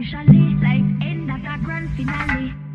officially, like end at a grand finale.